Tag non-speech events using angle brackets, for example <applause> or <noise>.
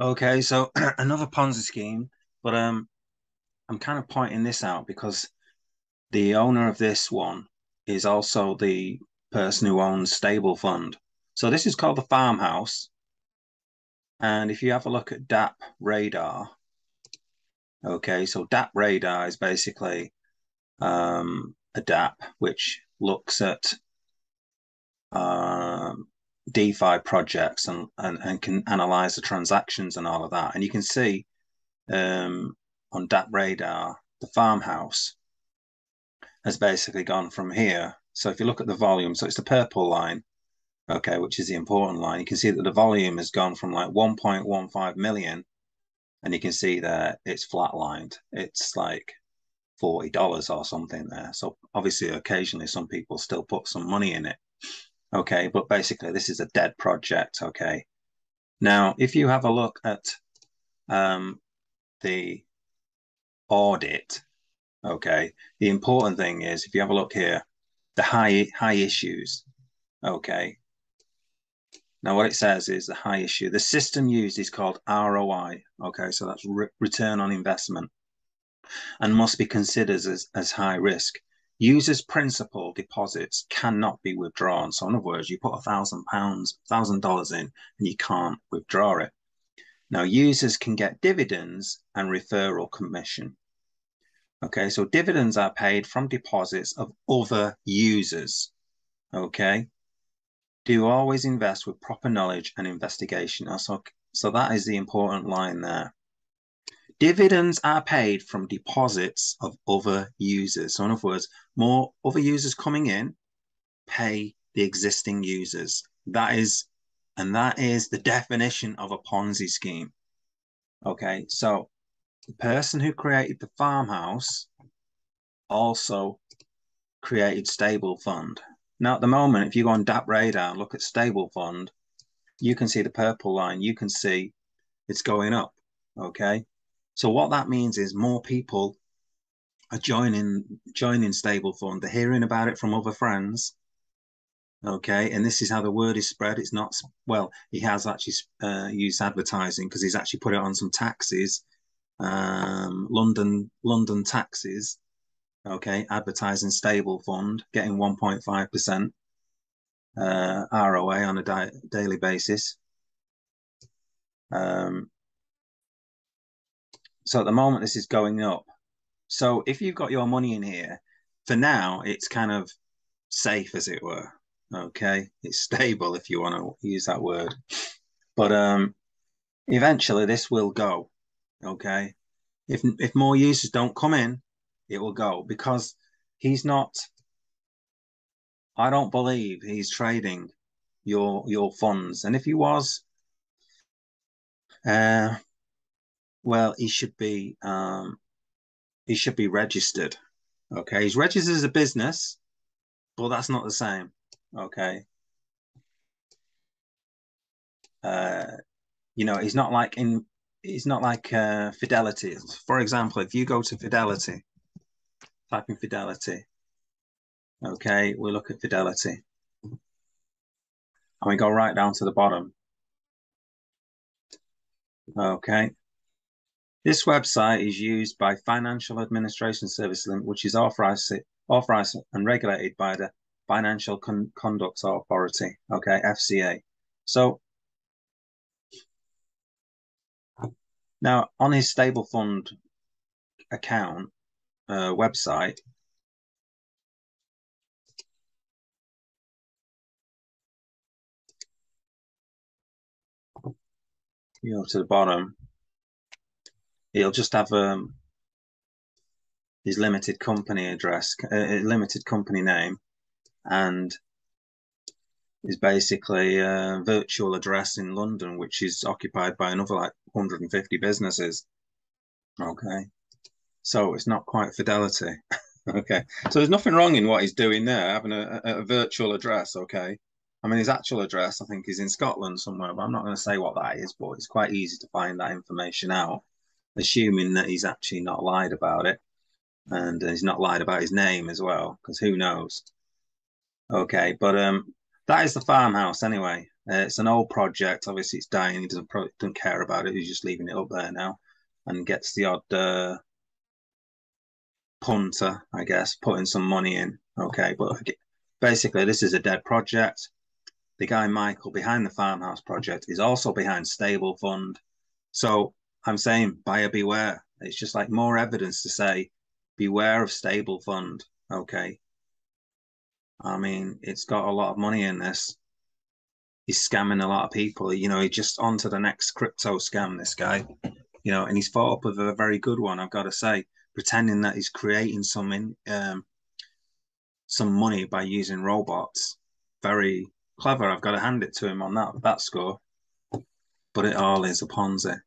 Okay, so <clears throat> another Ponzi scheme, but um, I'm kind of pointing this out because the owner of this one is also the person who owns Stable Fund. So this is called the Farmhouse. And if you have a look at DAP radar, okay, so DappRadar is basically um, a dapp which looks at um, DeFi projects and, and, and can analyze the transactions and all of that. And you can see um, on DappRadar, the farmhouse has basically gone from here. So if you look at the volume, so it's the purple line, okay, which is the important line, you can see that the volume has gone from like 1.15 million, and you can see that it's flatlined. It's like $40 or something there. So obviously, occasionally some people still put some money in it. Okay, but basically this is a dead project. Okay. Now, if you have a look at um, the audit, okay, the important thing is if you have a look here, the high high issues. Okay. Now, what it says is the high issue. The system used is called ROI. Okay, so that's re return on investment, and must be considered as, as high risk. Users' principal deposits cannot be withdrawn. So, in other words, you put a thousand pounds, thousand dollars in, and you can't withdraw it. Now, users can get dividends and referral commission. Okay, so dividends are paid from deposits of other users. Okay, do always invest with proper knowledge and investigation. So, so that is the important line there. Dividends are paid from deposits of other users. So in other words, more other users coming in pay the existing users. That is, and that is the definition of a Ponzi scheme. Okay, so the person who created the farmhouse also created stable fund. Now at the moment, if you go on DappRadar and look at stable fund, you can see the purple line. You can see it's going up. Okay. So what that means is more people are joining joining Stable Fund. They're hearing about it from other friends. Okay, and this is how the word is spread. It's not well. He has actually uh, used advertising because he's actually put it on some taxis, um, London London taxis. Okay, advertising Stable Fund, getting one point five percent uh, ROA on a daily basis. Um, so at the moment, this is going up. So if you've got your money in here, for now, it's kind of safe, as it were. Okay, it's stable if you want to use that word. But um, eventually, this will go. Okay, if if more users don't come in, it will go because he's not. I don't believe he's trading your your funds, and if he was, uh, well, he should be um, he should be registered. Okay, he's registered as a business, but that's not the same. Okay. Uh, you know, he's not like in he's not like uh, Fidelity. For example, if you go to Fidelity, type in Fidelity. Okay, we look at Fidelity. And we go right down to the bottom. Okay. This website is used by Financial Administration Service Link, which is authorized, authorized and regulated by the Financial Con Conduct Authority, okay, FCA. So now on his stable fund account uh, website, you know, to the bottom, he'll just have um, his limited company address, uh, limited company name, and is basically a virtual address in London, which is occupied by another like 150 businesses. Okay. So it's not quite fidelity. <laughs> okay. So there's nothing wrong in what he's doing there, having a, a, a, virtual address. Okay. I mean, his actual address, I think, is in Scotland somewhere, but I'm not going to say what that is, but it's quite easy to find that information out assuming that he's actually not lied about it and he's not lied about his name as well, because who knows? Okay, but um, that is the farmhouse anyway. Uh, it's an old project. Obviously, it's dying. He doesn't pro- don't care about it. He's just leaving it up there now, and gets the odd uh, punter, I guess, putting some money in. Okay, but basically, this is a dead project. The guy Michael behind the farmhouse project is also behind Stable Fund. So I'm saying buyer beware. It's just like more evidence to say beware of Stable Fund. Okay. I mean, it's got a lot of money in this. He's scamming a lot of people. You know, he's just on to the next crypto scam, this guy. You know, and he's fought up with a very good one, I've got to say, pretending that he's creating some in, um, some money by using robots. Very clever. I've got to hand it to him on that that score. But it all is a Ponzi.